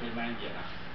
可以慢一点啊。